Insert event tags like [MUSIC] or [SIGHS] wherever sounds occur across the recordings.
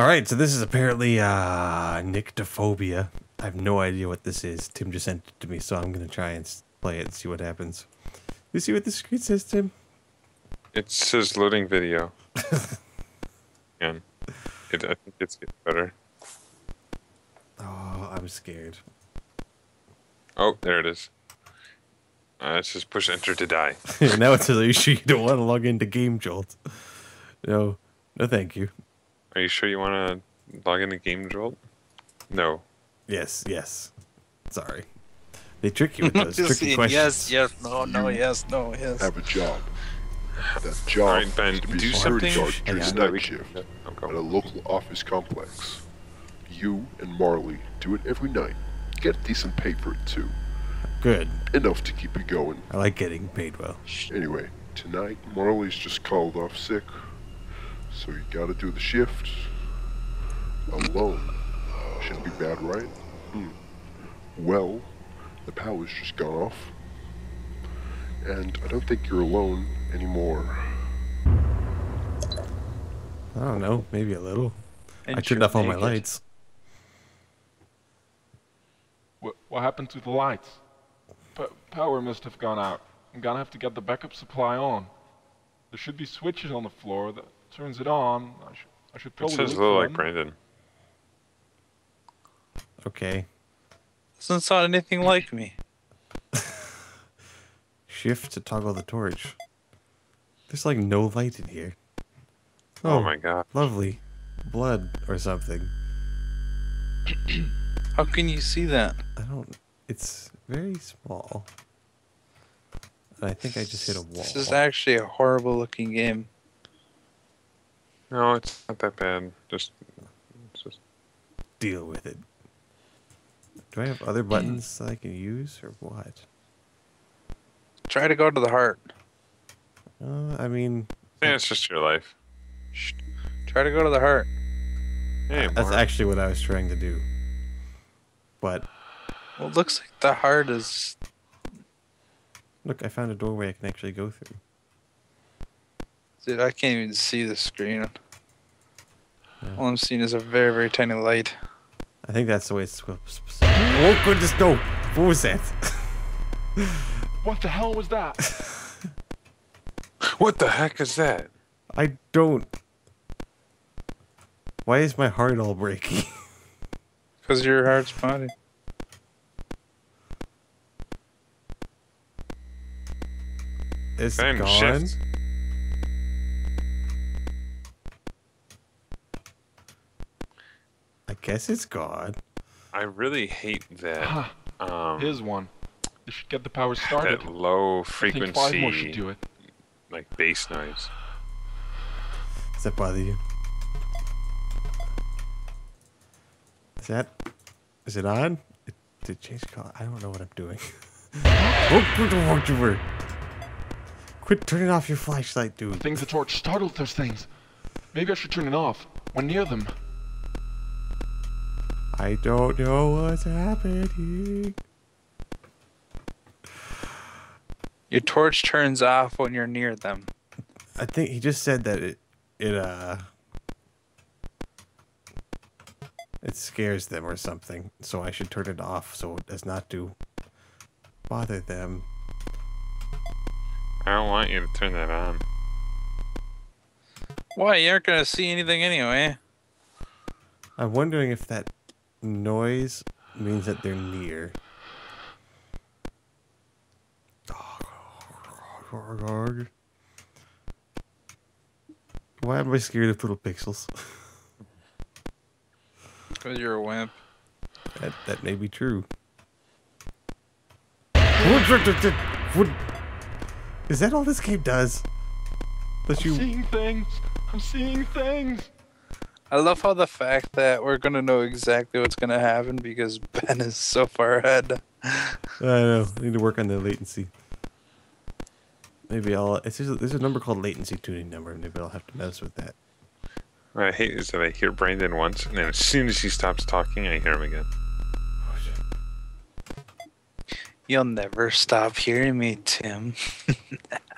All right, so this is apparently uh, Nyctophobia. I have no idea what this is. Tim just sent it to me, so I'm gonna try and play it and see what happens. You see what the screen says, Tim? It says loading video. [LAUGHS] and it, I think it's getting better. Oh, I'm scared. Oh, there it is. Uh, it says push enter to die. [LAUGHS] now it says, "Are you sure you don't want to log into Game Jolt?" No, no, thank you. Are you sure you want to log into Game Jolt? No. Yes, yes. Sorry, they trick you with [LAUGHS] those tricky saying questions. yes, yes, no, no, yes, no, yes. have a job. That job All right, Ben, is to be do something. guard during Yeah, the night can- shift no, at a local office complex. You and Marley do it every night. Get decent pay for it too. Good. Enough to keep you going. I like getting paid well. Anyway, tonight Marley's just called off sick, so you gotta do the shift alone. Shouldn't be bad, right? Hmm. Well, the power's just gone off, and I don't think you're alone anymore. I don't know, maybe a little. I turned off all my naked. lights. What, what happened to the lights? P- power must have gone out. I'm gonna have to get the backup supply on. There should be switches on the floor that turns it on. I should, I should It probably says look a little like. Brandon. Okay. Doesn't sound anything like me. [LAUGHS] Shift to toggle the torch. There's like no light in here. Oh, oh my god. Lovely. Blood or something. [CLEARS THROAT] How can you see that? I don't. It's very small. And I think I just hit a wall. This is actually a horrible looking game. No, it's not that bad. Just, it's just Deal with it. Do I have other buttons [CLEARS THROAT] that I can use or what? Try to go to the heart. Uh, I mean, yeah, it's just your life. Shh. Try to go to the heart. Hey, that's actually what I was trying to do. But Well, it looks like the heart is. look, I found a doorway I can actually go through. Dude, I can't even see the screen. Yeah. All I'm seeing is a very, very tiny light. I think that's the way it's supposed to. Oh goodness, no! What was that? [LAUGHS] What the hell was that? What the heck is that? I don't. Why is my heart all breaking? [LAUGHS] Because your heart's body. It's Ben, gone. shift. Guess it's God. I really hate that. Um, Here's one. This should get the power started. that low frequency. I think five more should do it. like bass noise. Does that bother you? Is that? Is it on? It, did it change color? I don't know what I'm doing. oh, quit, the quit, quit turning off your flashlight, I dude. things the torch startled those things. Maybe I should turn it off. We're near them. I don't know what's happening. Your torch turns off when you're near them. I think he just said that it it uh it scares them or something. So I should turn it off so as not to bother them. I don't want you to turn that on. Why? You aren't gonna see anything anyway. I'm wondering if that noise means that they're near. Why am I scared of little pixels? Because you're a wimp. That that may be true. Is that all this game does? That I'm you seeing things. I'm seeing things. I love how the fact that we're gonna know exactly what's gonna happen because [LAUGHS] Ben is so far ahead. I know. I need to work on the latency. Maybe I'll. It's just, there's a number called latency tuning number. Maybe I'll have to mess with that. What I hate is that I hear Brandon once, and then as soon as he stops talking, I hear him again. You'll never stop hearing me, Tim. [LAUGHS]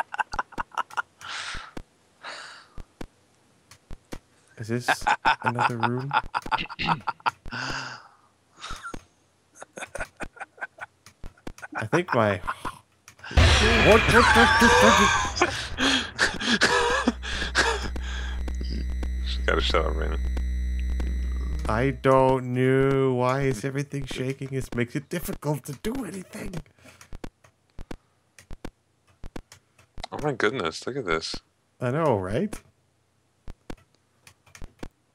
Is this another room? I think my. What, what? [LAUGHS] Gotta shut up, Raymond. I don't know. Why is everything shaking? It makes it difficult to do anything. Oh my goodness, look at this. I know, right?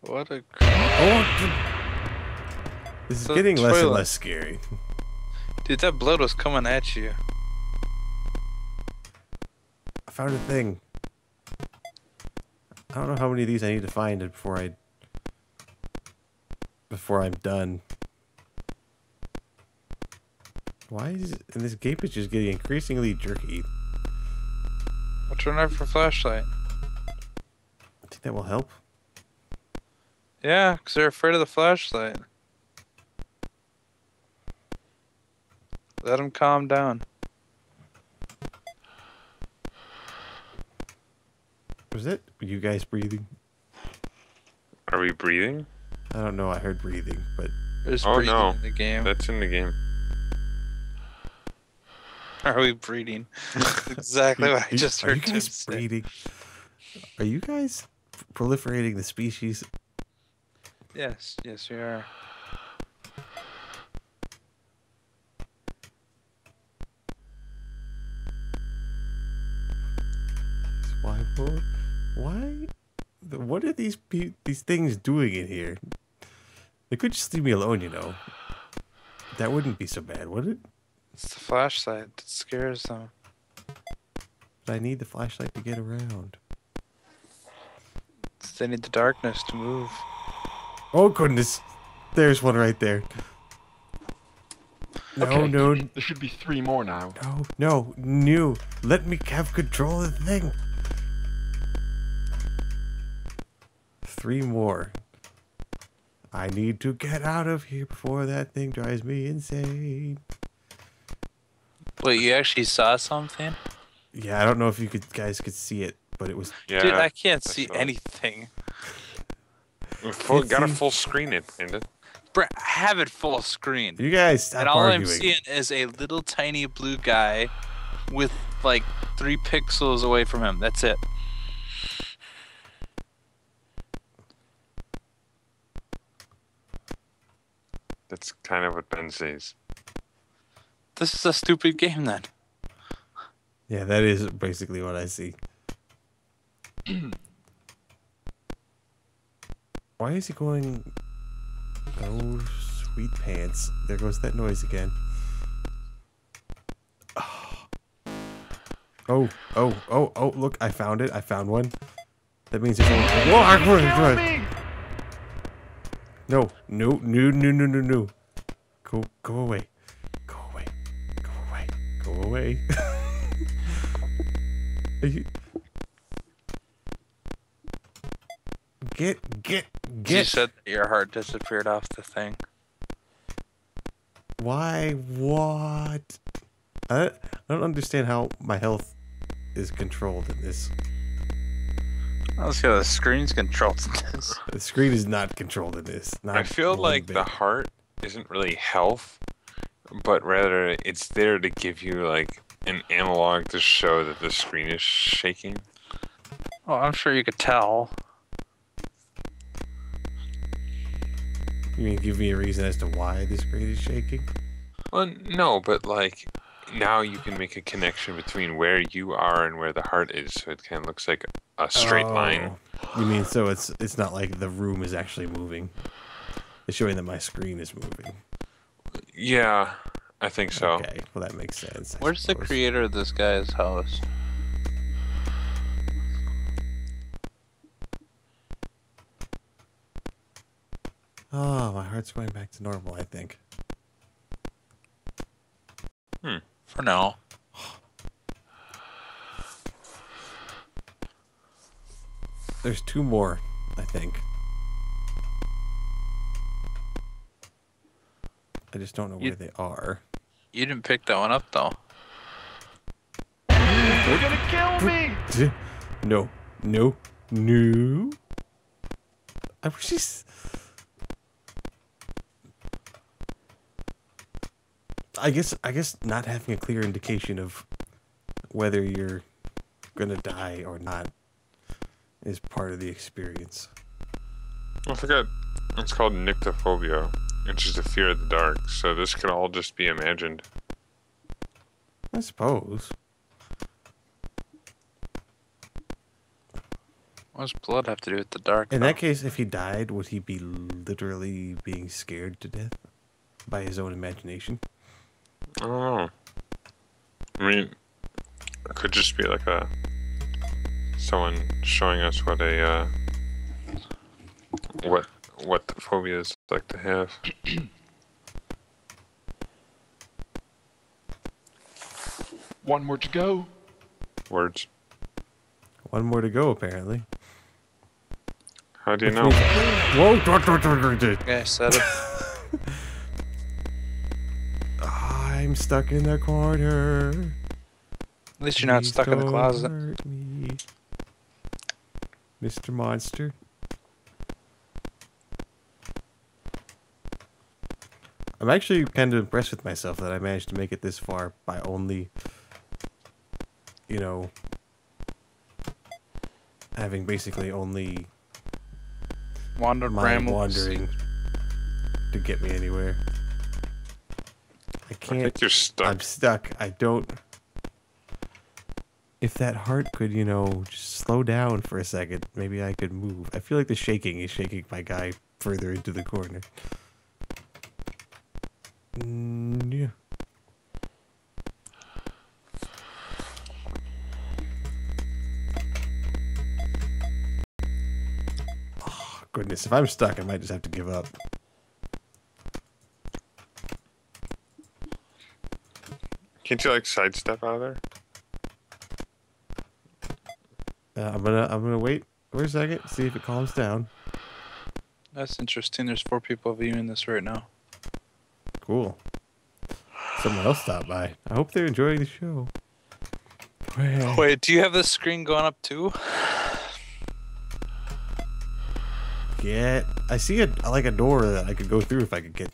What a. Oh, this is The getting less and less scary. Dude, that blood was coming at you. I found a thing. I don't know how many of these I need to find before I before I'm done. Why is and this game is just getting increasingly jerky. I'll turn off your flashlight. I think that will help. Yeah, because they're afraid of the flashlight. Let them calm down. Was it you guys breathing? Are we breathing? I don't know. I heard breathing, but There's Oh, breathing no. in the game. That's in the game. Are we breeding? [LAUGHS] That's exactly what I just are you heard Tim guys say. breeding? Are you guys proliferating the species? Yes, yes, we are. Why? Why? What are these pe- these things doing in here? They could just leave me alone, you know. That wouldn't be so bad, would it? It's the flashlight that scares them. But I need the flashlight to get around. They need the darkness to move. Oh goodness! There's one right there. No, okay, no, There should be three more now. no, no, no! Let me have control of the thing. Three more. I need to get out of here before that thing drives me insane. Wait, you actually saw something? Yeah, I don't know if you could guys could see it, but it was Yeah. Dude, I can't I see saw it. Anything. full, gotta see. full screen it, Brandon. Brett, have it full screen. you guys stop and all arguing. I'm seeing is a little tiny blue guy with like three pixels away from him. That's it. That's kind of what Ben says. This is a stupid game then. Yeah, that is basically what I see. [CLEARS THROAT] Why is he going? Oh, sweet pants! There goes that noise again. [SIGHS] Oh, oh, oh, oh! Look, I found it. I found one. That means there's only. Whoa, I- I- No, no, no, no, no, no, no. Go, go away. Go away. Go away. Go away. [LAUGHS] Are you... Get, get, You said that your heart disappeared off the thing. Why? What? I, I don't understand how my health is controlled in this. Let's see how the screen's controlled in this. [LAUGHS] The screen is not controlled in this. Not I feel like bit. the heart isn't really health, but rather it's there to give you like an analog to show that the screen is shaking. Oh, I'm sure you could tell. Mean give me a reason as to why this screen is shaking? Well, no, but like now you can make a connection between where you are and where the heart is, so it kind of looks like a straight oh. line. Oh, You mean so it's it's not like the room is actually moving. It's showing that my screen is moving. Yeah, I think so. Okay, well that makes sense. I Where's the creator of this guy's house? Oh, my heart's going back to normal. I think. Hmm, for now. There's two more. I think. I just don't know You- where they are. You didn't pick that one up though. You're gonna kill me! [LAUGHS] No, no, no. I wish he's. I guess I guess not having a clear indication of whether you're gonna die or not is part of the experience. I forgot. It's called nyctophobia, which is the fear of the dark. So this could all just be imagined. I suppose. What does blood have to do with the dark? In though? that case, if he died, would he be literally being scared to death by his own imagination? I don't know. I mean, it could just be like a someone showing us what a uh, what what the phobias like to have. [CLEARS THROAT] One more to go. Words. One more to go, apparently. How do you Which know? means- Whoa! Yeah, I said it. I'm stuck in the corner. At least you're not Please stuck in the closet. Mr. Monster. I'm actually kind of impressed with myself that I managed to make it this far by only, you know, having basically only Wander mind rambles. wandering to get me anywhere. I I can't. think you're stuck. I'm stuck. I don't. If that heart could, you know, just slow down for a second, maybe I could move. I feel like the shaking is shaking my guy further into the corner. Mm, yeah. Oh, goodness, if I'm stuck, I might just have to give up. Can't you like sidestep out of there? Uh, I'm gonna, I'm gonna wait for a second, see if it calms down. That's interesting. There's four people viewing this right now. Cool. Someone else stopped by. I hope they're enjoying the show. Well, [SIGHS] Wait, do you have the screen going up too? [SIGHS] Yeah, I see a like a door that I could go through if I could get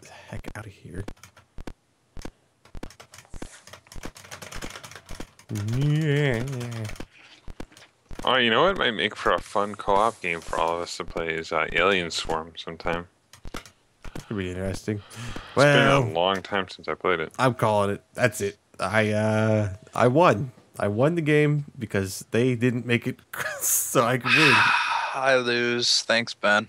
the heck out of here. Yeah. Oh, you know what might make for a fun co-op game for all of us to play is uh, Alien Swarm sometime. Could be interesting. It's Well, been a long time since I played it. I'm calling it. That's it. I uh I won. I won the game because they didn't make it [LAUGHS] so I could win. [SIGHS] I lose. Thanks, Ben.